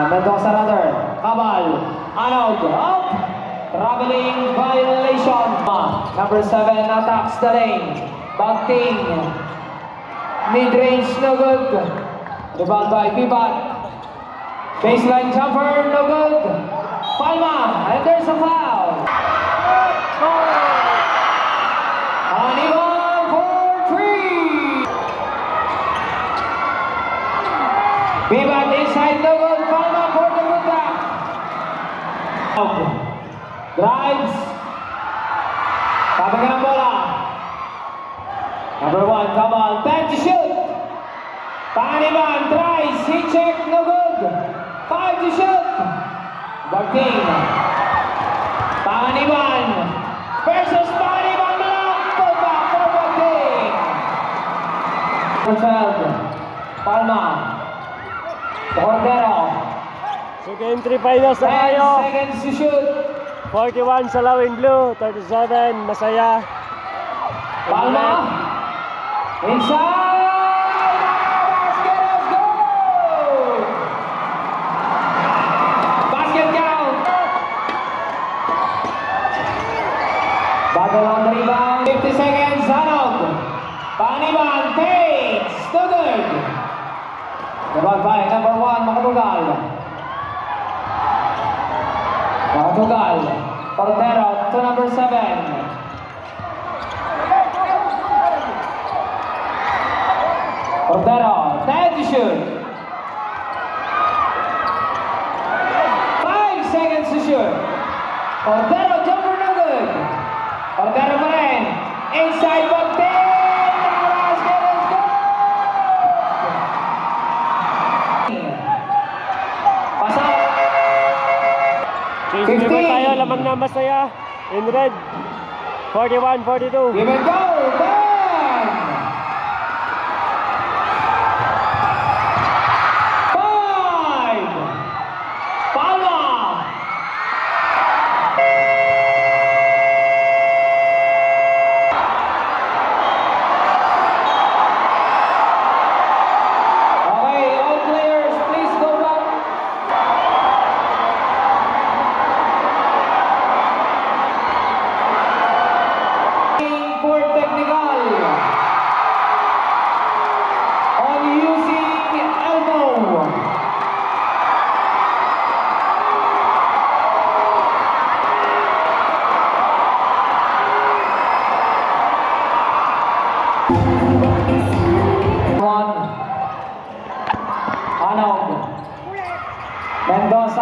Uh, Mendoza rather. Cabal. Anog. Up. Traveling violation. Number 7 attacks the lane. Bagting. Mid-range no good. Rebound by Pibat. Baseline jumper no good. Palma. And there's a foul. Hannibal Drives. Tabi ka ng bola. Number one, come on. Time to shoot. Paniman tries. Hit check, no good. Five to shoot. Bagting. Paniman versus Paniman. Put back for Bagting. 12. Palma. Cordero. So game 3 finals na 10 seconds to shoot. 41 Salawin Blue, 37 Masaya. Palma. Inside. Bago ang rebound, 50 seconds, Hanog. Paniban takes the third. Number 1, Makadugal. Makatugal. Cordero to number seven. Cordero, time to shoot. Five seconds to shoot. Cordero, na Masaya. In red. 41-42. Give it go. Done.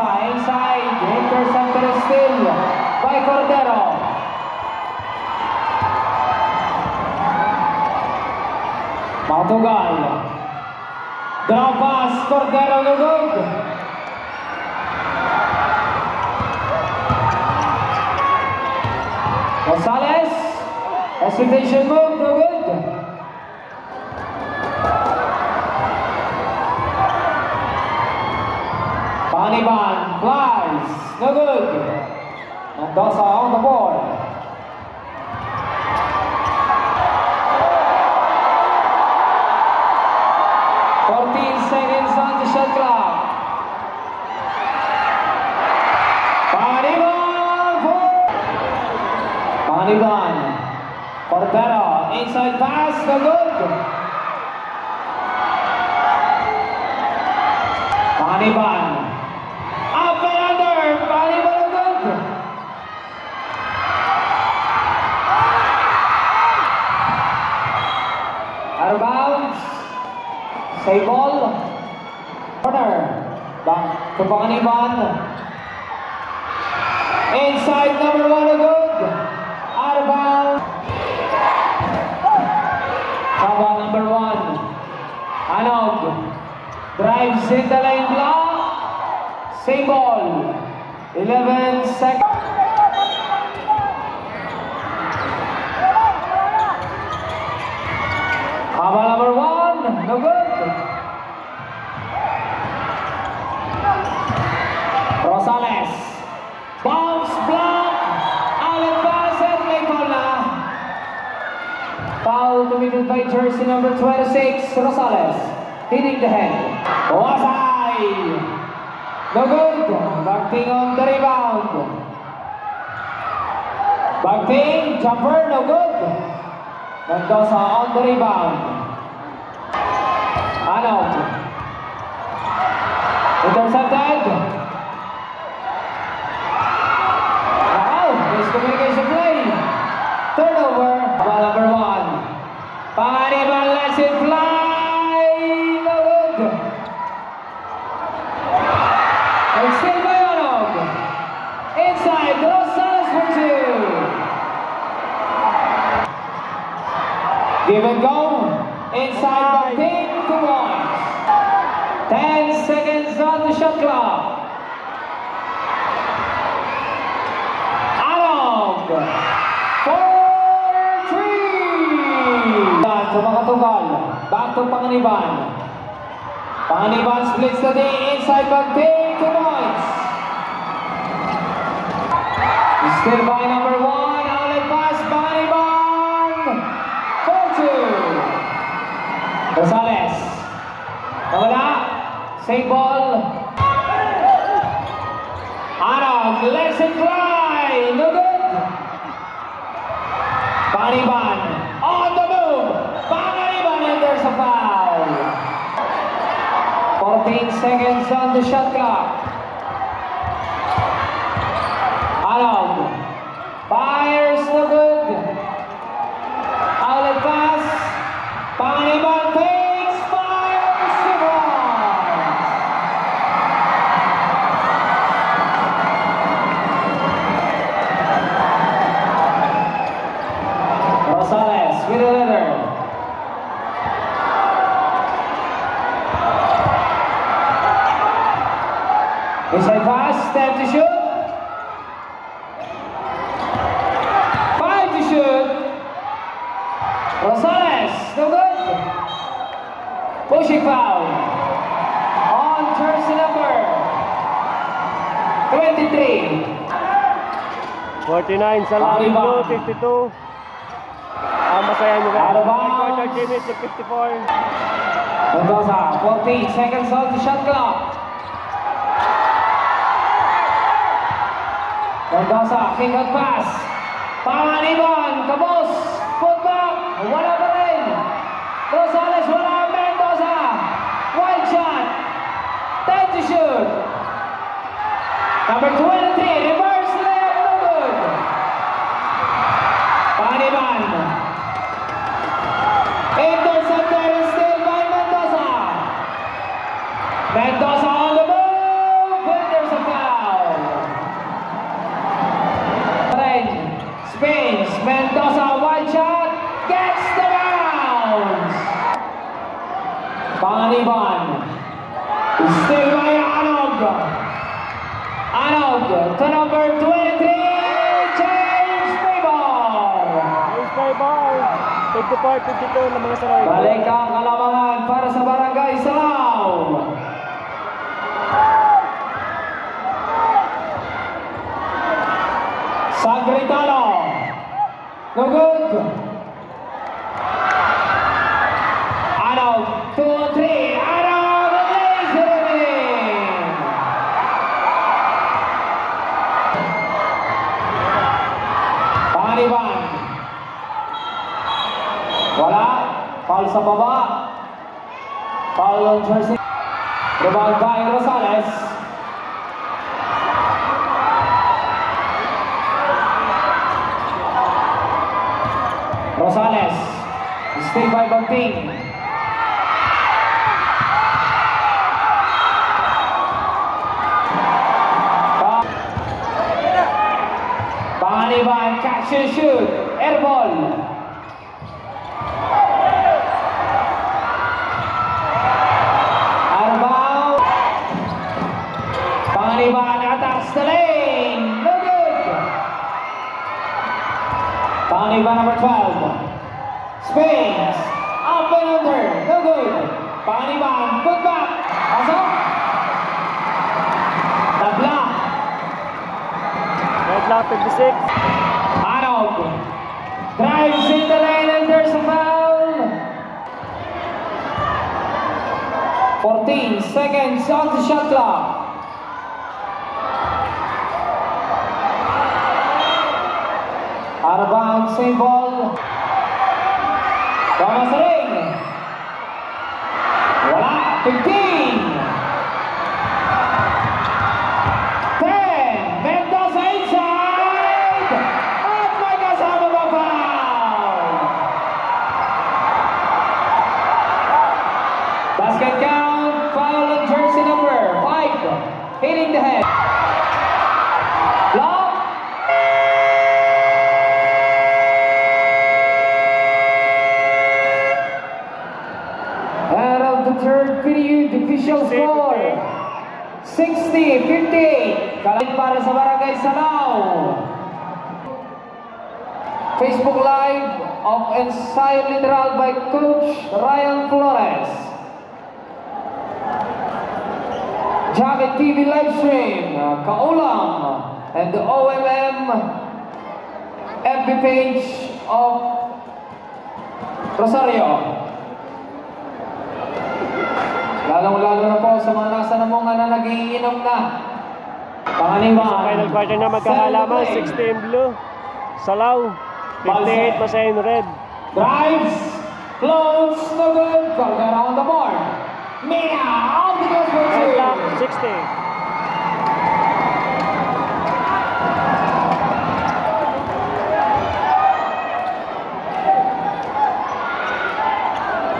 va, inside, Henderson Crestel, vai Cordero. Portugal, draw pass, Cordero no gol. Gonzalez, expectation move, good. Mendoza on the board. Fourteen seconds on the shot clock. Paniban for Paniban. Cordero inside pass, no number 26, Rosales. Hitting the head. Wasai! No good. Bakting on the rebound. Bakting, jumper, no good. Mendoza on the rebound. Anot. Intercepted. Atong panganiban. Panganiban splits the day inside but big two points. Still by number Get another. Inside pass, time to shoot. Five to shoot. Rosales, no good. Pushing foul. On jersey number 23. 49 sa 52. Ang masaya nyo ka. Quarter limit ng 54. Mendoza, 40 seconds on the shot clock. Mendoza, king of pass. Pangalibon, kabos, putback, wala ba? ¡No, no! Chuchu. seconds on the shot clock. Out of bounds, same ball. Thomas Ring. 15. 60-58. Kalit para sa Barangay Salao. Facebook Live of Ensayo Literal by Coach Ryan Flores. Jacket TV live stream, Kaulam, and the OMM FB page of Rosario. Lalong-lalo na po sa mga nasa namunga na nagiinom na. Panganiban. Final quarter na magkahalaman, Celebrate. 16 blue. Salaw, 58 Masayin red. Drives, floats, no good. Caldera on the board. Mina on the goal for two. lock, 60.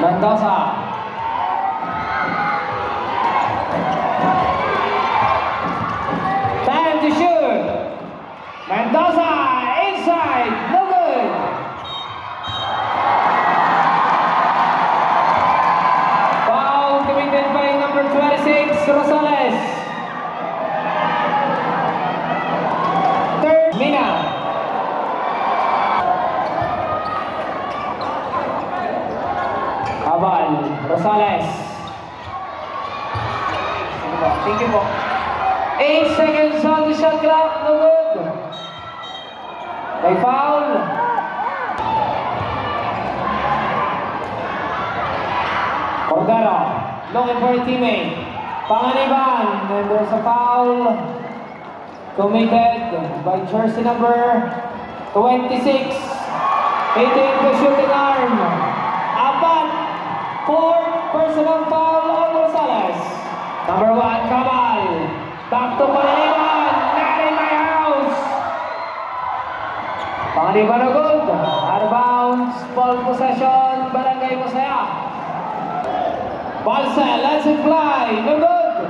Mendoza. Time to shoot. Mendoza inside, no good. Foul committed by number 26, Rosales. Third, Mina. Abal, Rosales. Thank you po. 8 seconds on the shot clock, no good. May foul. Cordero, looking for a teammate. Panganiban, and there's a foul committed by jersey number 26. Hitting the shooting arm. Apat. Fourth personal foul on Rosales. Number one, Kamal. Back to Panganiban. Good. Out bounds. Ball possession. Barangay Masaya. Balsa lets it fly. No good.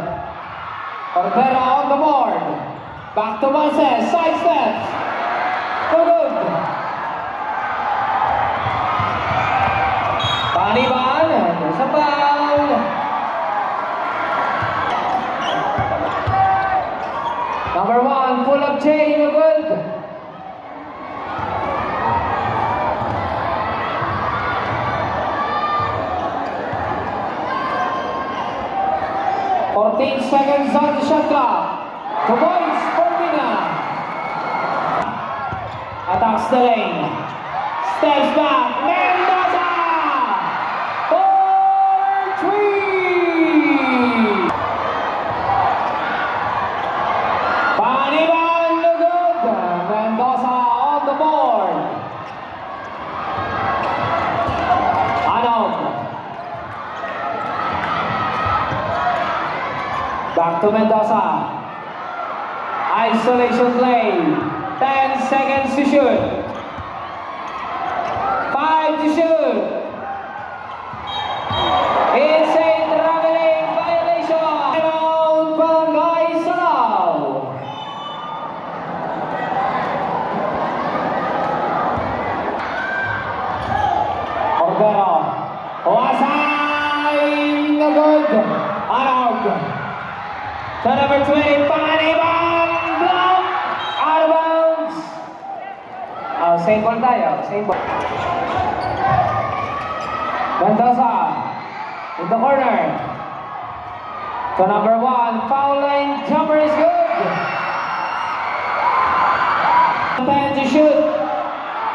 Cordero on the board. Back to Balsa. Side steps. No good. Paniban, there's a foul. Number one, full of chain, no good. Fourteen seconds on the shot clock. The boys for Mina. Attacks the lane. Steps back. Mendoza! For three! Paniban no good. Mendoza on the board. Anog. Back to Mendoza. Isolation play. 10 seconds to shoot. Mendoza. In the corner. To number one, foul line jumper is good. Time to shoot.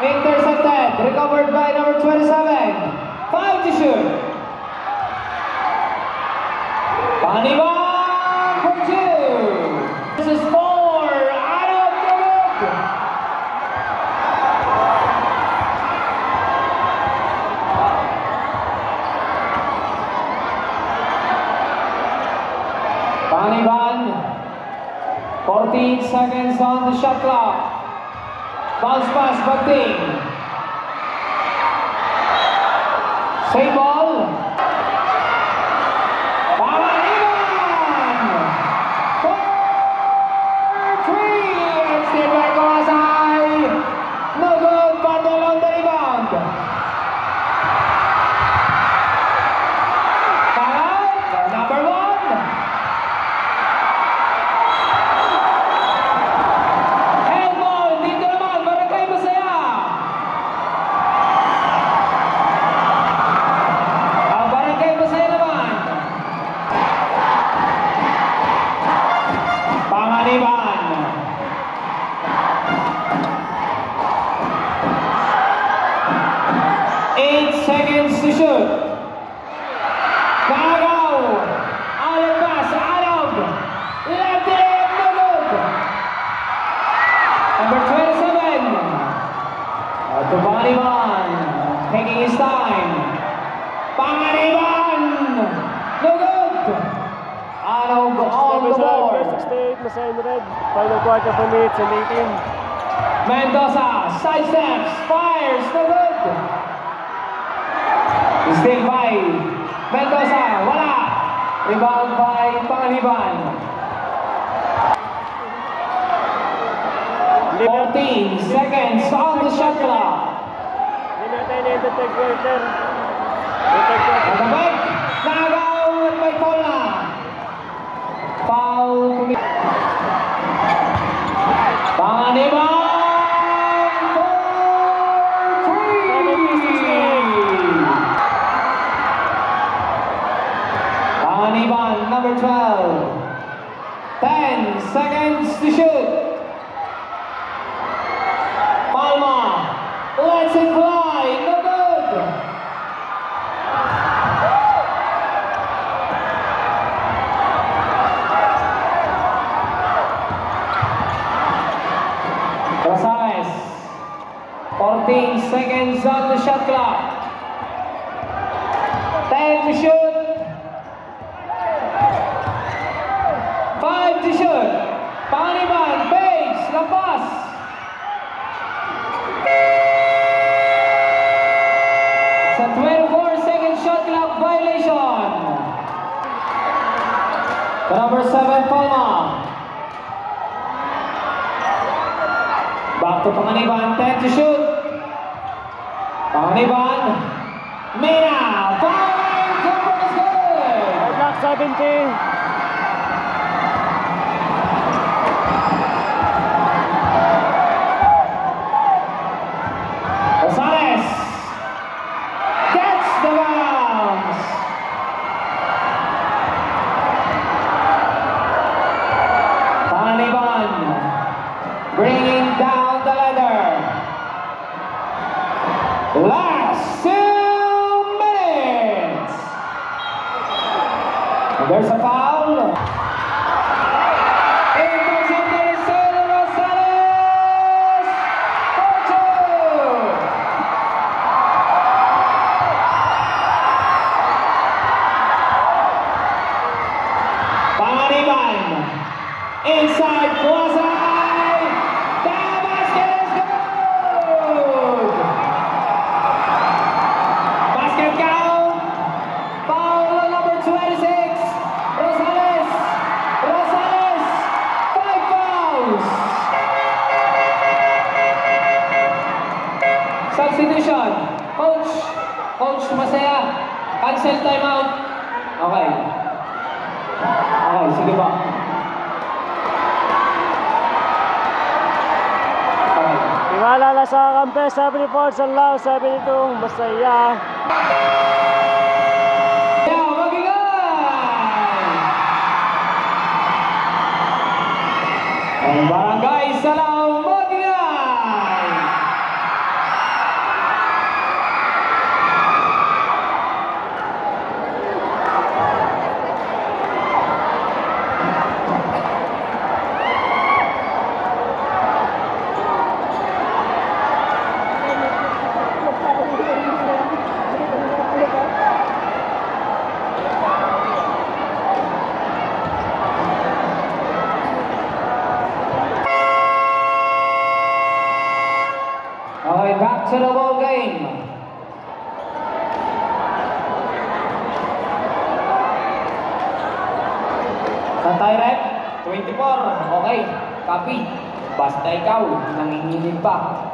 Intercepted. Recovered by number 27. Five to shoot. Paniban for two. This is four. Out of the good. 14 seconds on the shot clock. Bounce pass, Bagting. Same ball. Seconds to shoot. Nagaw. Out of pass, Arab. Number 27. Uh, to Panganiban. Taking his time. Panganiban. Good. Arab on the 7 board. 68 Masaya red. Final quarter for minutes and 18. Mendoza side steps, fires, good. Still by Mendoza, wala. Rebound by Panganiban. 14 seconds on the shot clock. Hindi na tayo na-end the third quarter. The third quarter. At the back, Number 7, Palma. Back to Panganiban, 10 to shoot. Panganiban, Mina, 5, 7, 17. Cancel timeout. Okay. Okay, sige ba? Okay. Tiwala lang sa kampe. 74 sa Lao. 72 Masaya. Yeah! Ang barangay Salaw l'impact.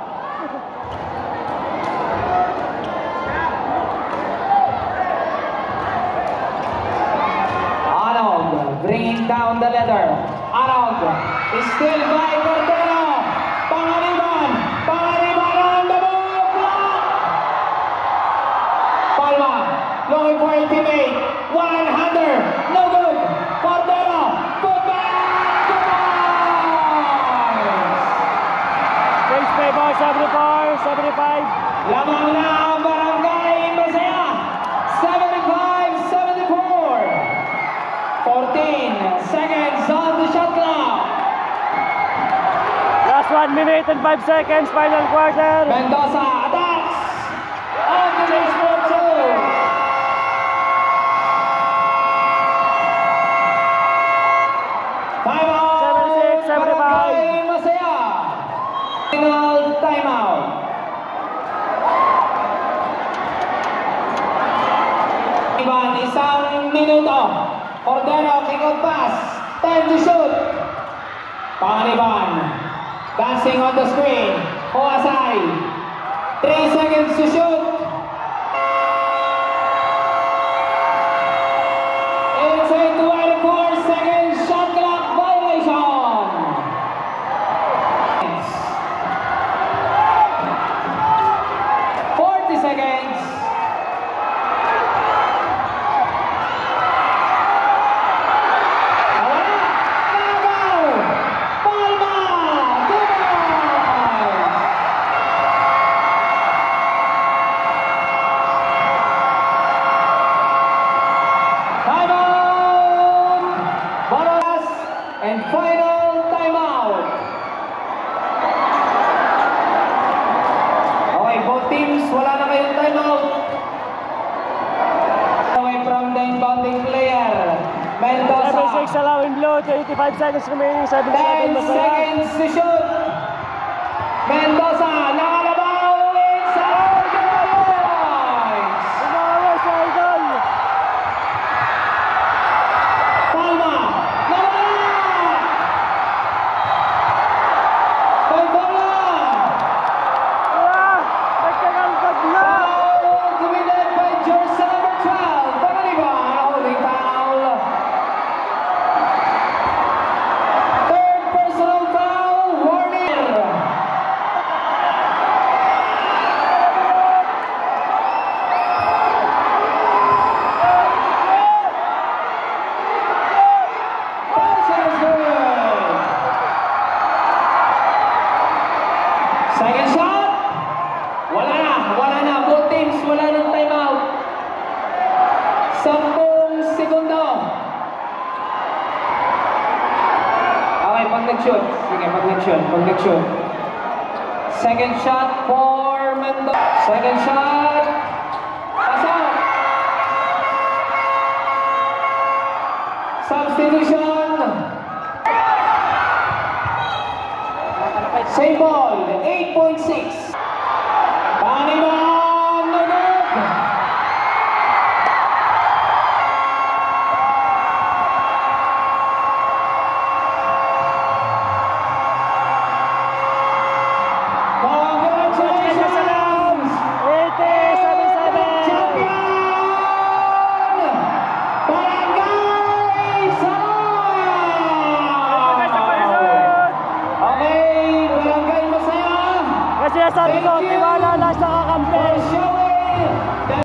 Arnold bringing down the leather. Arnold is still by 5 seconds, final quarter. Mendoza attacks. On the next for two. Final timeout. Isang minuto. Cordero, kick pass. Time to shoot. Passing on the screen, Hoasai. Three seconds to shoot. seconds remaining. 7 seconds. 10 seconds to shoot.